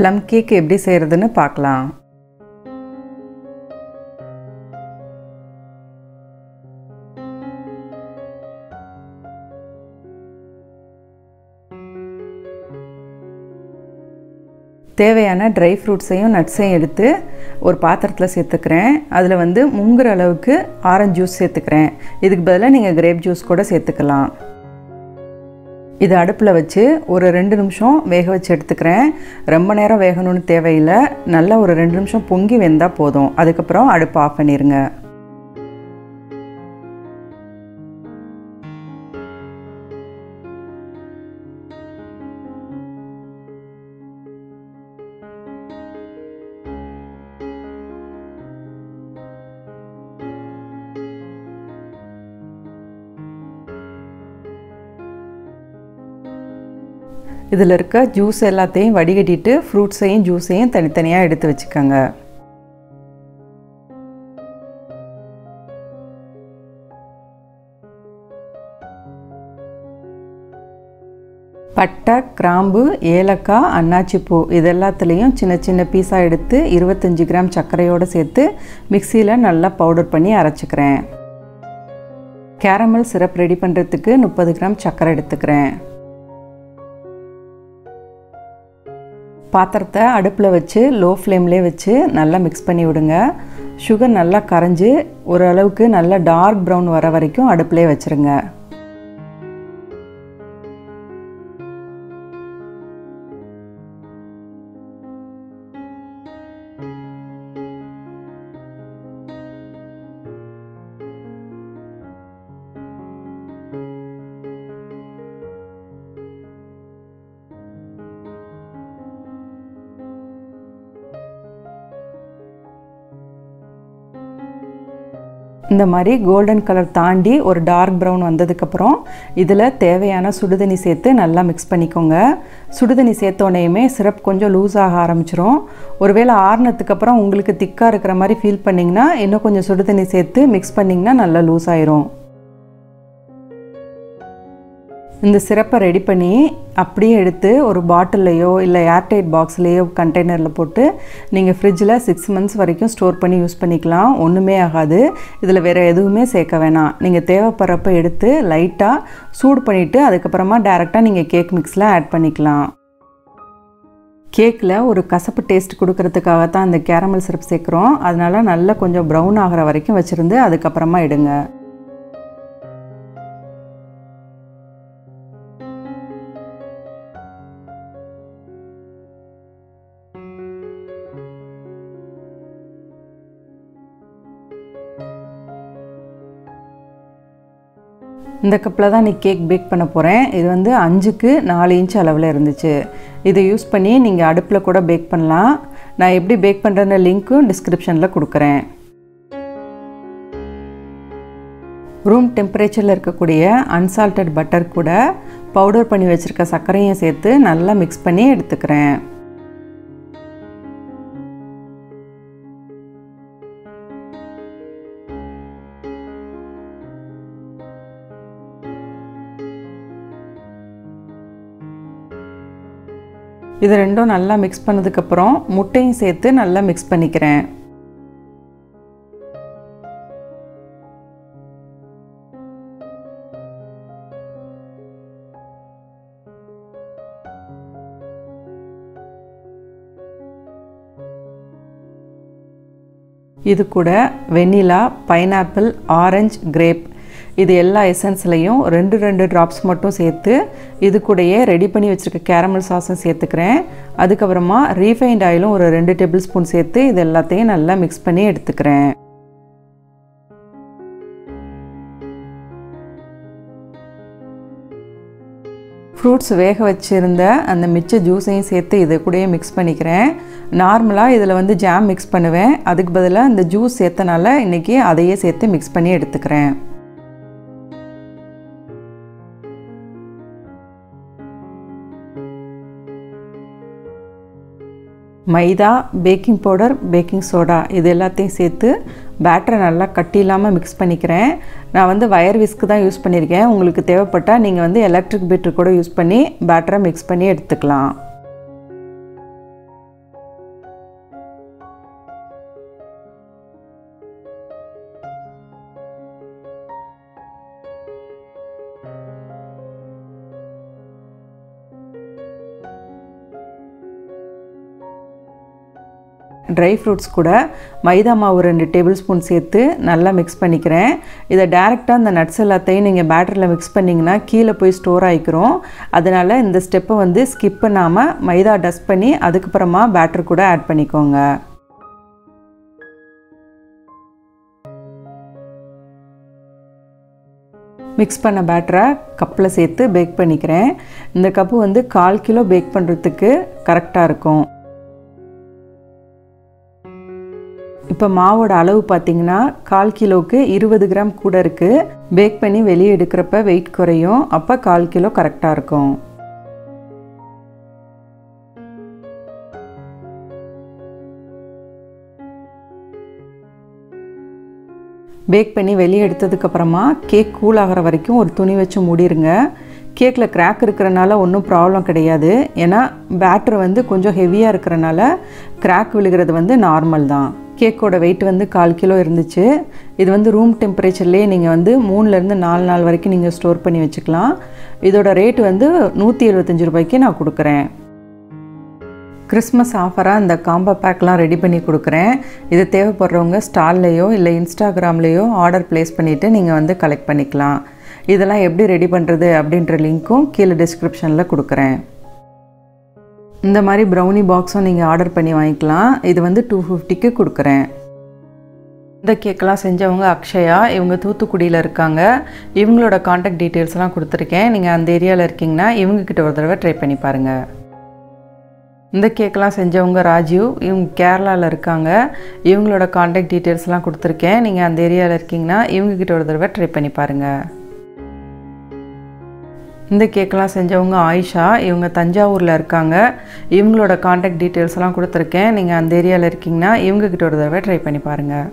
Plum cake எப்படி செய்கிறதுன்னு பார்க்கலாம். தேவையான ட்ரை ஃப்ரூட்ஸையும் நட்ஸையும் எடுத்து ஒரு பாத்திரத்தில் சேர்த்துக்கிறேன். அதில் வந்து முங்குற அளவுக்கு ஆரஞ்சு ஜூஸ் சேர்த்துக்கிறேன். இதுக்கு பதிலாக நீங்கள் கிரேப் ஜூஸ் கூட சேர்த்துக்கலாம். இது அடுப்பில் வச்சு ஒரு ரெண்டு நிமிஷம் வேக வச்சு எடுத்துக்கிறேன். ரொம்ப நேரம் வேகணும்னு தேவையில்லை. நல்லா ஒரு ரெண்டு நிமிஷம் பொங்கி வெந்தால் போதும். அதுக்கப்புறம் அடுப்பு ஆஃப் பண்ணிடுங்க இதில் இருக்க ஜூஸ் எல்லாத்தையும் வடிகட்டிட்டு ஃப்ரூட்ஸையும் ஜூஸையும் தனித்தனியாக எடுத்து வச்சுக்கோங்க. பட்டை கிராம்பு ஏலக்காய் அன்னாச்சிப்பூ இது எல்லாத்துலேயும் சின்ன சின்ன பீஸாக எடுத்து இருபத்தஞ்சி கிராம் சர்க்கரையோடு சேர்த்து மிக்சியில் நல்லா பவுடர் பண்ணி அரைச்சிக்கிறேன். கேரமல் சிரப் ரெடி பண்ணுறதுக்கு முப்பது கிராம் சர்க்கரை எடுத்துக்கிறேன். பாத்திரத்தை அடுப்பில் வச்சு லோ ஃப்ளேம்லேயே வச்சு நல்லா மிக்ஸ் பண்ணி விடுங்க. சுகர் நல்லா கரைஞ்சி ஓரளவுக்கு நல்லா டார்க் ப்ரௌன் வர வரைக்கும் அடுப்புலேயே வச்சுருங்க. இந்த மாதிரி கோல்டன் கலர் தாண்டி ஒரு டார்க் ப்ரௌன் வந்ததுக்கப்புறம் இதில் தேவையான சுடுதண்ணி சேர்த்து நல்லா மிக்ஸ் பண்ணிக்கோங்க. சுடுதண்ணி சேர்த்தோடனையுமே சிரப் கொஞ்சம் லூஸ் ஆக ஆரம்பிச்சிரும். ஒருவேளை ஆறுனதுக்கப்புறம் உங்களுக்கு திக்காக இருக்கிற மாதிரி ஃபீல் பண்ணிங்கன்னா இன்னும் கொஞ்சம் சுடுதண்ணி சேர்த்து மிக்ஸ் பண்ணிங்கன்னா நல்லா லூஸ் ஆயிரும். இந்த சிரப்பை ரெடி பண்ணி அப்படியே எடுத்து ஒரு பாட்டில்லையோ இல்லை ஏர்டைட் பாக்ஸ்லேயோ கண்டெய்னரில் போட்டு நீங்கள் ஃப்ரிட்ஜில் சிக்ஸ் மந்த்ஸ் வரைக்கும் ஸ்டோர் பண்ணி யூஸ் பண்ணிக்கலாம். ஒன்றுமே ஆகாது. இதில் வேறு எதுவுமே சேர்க்க வேணாம். நீங்கள் தேவைப்படுறப்ப எடுத்து லைட்டாக சூடு பண்ணிவிட்டு அதுக்கப்புறமா டேரெக்டாக நீங்கள் கேக் மிக்ஸில் ஆட் பண்ணிக்கலாம். கேக்கில் ஒரு கசப்பு டேஸ்ட் கொடுக்கறதுக்காக தான் இந்த கேரமல் சிரப் சேர்க்குறோம். அதனால் நல்லா கொஞ்சம் ப்ரௌன் ஆகிற வரைக்கும் வச்சுருந்து அதுக்கப்புறமா எடுங்க. இந்த கப்பில் தான் நீ கேக் பேக் பண்ண போகிறேன் இது வந்து அஞ்சுக்கு நாலு இன்ச் அளவில் இருந்துச்சு. இதை யூஸ் பண்ணி நீங்கள் அடுப்பில் கூட பேக் பண்ணலாம். நான் எப்படி பேக் பண்ணுறேன்னு லிங்க்கும் டிஸ்கிரிப்ஷனில் கொடுக்குறேன். ரூம் டெம்பரேச்சரில் இருக்கக்கூடிய அன்சால்டட் பட்டர் கூட பவுடர் பண்ணி வச்சுருக்க சர்க்கரையும் சேர்த்து நல்லா மிக்ஸ் பண்ணி எடுத்துக்கிறேன். இது ரெண்டும் நல்லா மிக்ஸ் பண்ணதுக்கப்புறம் முட்டையும் சேர்த்து நல்லா மிக்ஸ் பண்ணிக்கிறேன். இது கூட வெண்ணிலா பைனாப்பிள் ஆரஞ்சு கிரேப் இது எல்லா எசன்ஸ்லையும் ரெண்டு ரெண்டு ட்ராப்ஸ் மட்டும் சேர்த்து இது கூடயே ரெடி பண்ணி வச்சுருக்க கேரமல் சாஸும் சேர்த்துக்கிறேன். அதுக்கப்புறமா ரீஃபைண்ட் ஆயிலும் ஒரு ரெண்டு டேபிள் ஸ்பூன் சேர்த்து இது எல்லாத்தையும் நல்லா மிக்ஸ் பண்ணி எடுத்துக்கிறேன். ஃப்ரூட்ஸ் வேக வச்சுருந்த அந்த மிச்ச ஜூஸையும் சேர்த்து இது கூடயே மிக்ஸ் பண்ணிக்கிறேன். நார்மலாக இதில் வந்து ஜாம் மிக்ஸ் பண்ணுவேன். அதுக்கு பதிலாக இந்த ஜூஸ் சேர்த்தனால இன்றைக்கி அதையே சேர்த்து மிக்ஸ் பண்ணி எடுத்துக்கிறேன். Maida baking powder baking soda இது எல்லாத்தையும் சேர்த்து பேட்டரை நல்லா கட்டி இல்லாமல் மிக்ஸ் பண்ணிக்கிறேன். நான் வந்து வயர் விஸ்க்கு தான் யூஸ் பண்ணியிருக்கேன். உங்களுக்கு தேவைப்பட்டால் நீங்கள் வந்து எலக்ட்ரிக் பீட்ரு கூட யூஸ் பண்ணி பேட்டரை மிக்ஸ் பண்ணி எடுத்துக்கலாம். ட்ரை ஃப்ரூட்ஸ் கூட மைதா மாவு ரெண்டு டேபிள் ஸ்பூன் சேர்த்து நல்லா மிக்ஸ் பண்ணிக்கிறேன். இதை டேரெக்டாக அந்த நட்ஸ் எல்லாத்தையும் நீங்கள் பேட்டரில் மிக்ஸ் பண்ணிங்கன்னா கீழே போய் ஸ்டோர் ஆகிக்கிறோம் அதனால் இந்த ஸ்டெப்பை வந்து ஸ்கிப் பண்ணாமல் மைதா டஸ்ட் பண்ணி அதுக்கப்புறமா பேட்டர் கூட ஆட் பண்ணிக்கோங்க. மிக்ஸ் பண்ண பேட்டரை கப்பில் சேர்த்து பேக் பண்ணிக்கிறேன். இந்த கப்பு வந்து கால் கிலோ பேக் பண்ணுறதுக்கு கரெக்டாக இருக்கும். இப்போ மாவோட அளவு பார்த்தீங்கன்னா கால் கிலோவுக்கு இருபது கிராம் கூட இருக்குது பேக் பண்ணி வெளியே எடுக்கிறப்ப வெயிட் குறையும். அப்போ கால் கிலோ கரெக்டாக இருக்கும். பேக் பண்ணி வெளியே எடுத்ததுக்கப்புறமா கேக் கூல் ஆகிற வரைக்கும் ஒரு துணி வச்சு மூடிடுங்க கேக்கில் கிராக் இருக்கிறனால ஒன்றும் ப்ராப்ளம் கிடையாது. ஏன்னா பேட்டர் வந்து கொஞ்சம் ஹெவியாக இருக்கிறனால கிராக் விழுகிறது வந்து நார்மல் தான். கேக்கோட வெயிட் வந்து கால் கிலோ இருந்துச்சு. இது வந்து ரூம் டெம்பரேச்சர்லேயே நீங்கள் வந்து மூணுலேருந்து நாலு நாள் வரைக்கும் நீங்கள் ஸ்டோர் பண்ணி வச்சுக்கலாம். இதோட ரேட் வந்து நூற்றி எழுபத்தஞ்சி ரூபாய்க்கு நான் கொடுக்குறேன். கிறிஸ்மஸ் ஆஃபராக இந்த காம்போ பேக்லாம் ரெடி பண்ணி கொடுக்குறேன். இது தேவைப்படுறவங்க ஸ்டால்லையோ இல்லை இன்ஸ்டாகிராம்லேயோ ஆர்டர் ப்ளேஸ் பண்ணிவிட்டு நீங்கள் வந்து கலெக்ட் பண்ணிக்கலாம். இதெல்லாம் எப்படி ரெடி பண்ணுறது அப்படின்ற லிங்க்கும் கீழே டிஸ்கிரிப்ஷனில் கொடுக்குறேன். இந்த மாதிரி ப்ரௌனி பாக்ஸும் நீங்கள் ஆர்டர் பண்ணி வாங்கிக்கலாம். இது வந்து டூ ஃபிஃப்டிக்கு கொடுக்குறேன். இந்த கேக்கெலாம் செஞ்சவங்க அக்ஷயா இவங்க தூத்துக்குடியில் இருக்காங்க. இவங்களோட காண்டாக்ட் டீட்டெயில்ஸ்லாம் கொடுத்துருக்கேன். நீங்கள் அந்த ஏரியாவில் இருக்கீங்கன்னா இவங்கக்கிட்ட ஒரு தடவை ட்ரை பண்ணி பாருங்கள் இந்த கேக்கெலாம் செஞ்சவங்க ராஜீவ் இவங்க கேரளாவில் இருக்காங்க. இவங்களோட காண்டாக்ட் டீட்டெயில்ஸ்லாம் கொடுத்துருக்கேன். நீங்கள் அந்த ஏரியாவில் இருக்கீங்கன்னா இவங்கக்கிட்ட ஒரு தடவை ட்ரை பண்ணி பாருங்கள் இந்த கேக்கெலாம் செஞ்சவங்க ஆயிஷா இவங்க தஞ்சாவூரில் இருக்காங்க. இவங்களோட காண்டாக்ட் டீட்டெயில்ஸ்லாம் கொடுத்துருக்கேன். நீங்கள் அந்த ஏரியாவில் இருக்கீங்கன்னா இவங்கக்கிட்ட ஒரு தடவை ட்ரை பண்ணி பாருங்கள்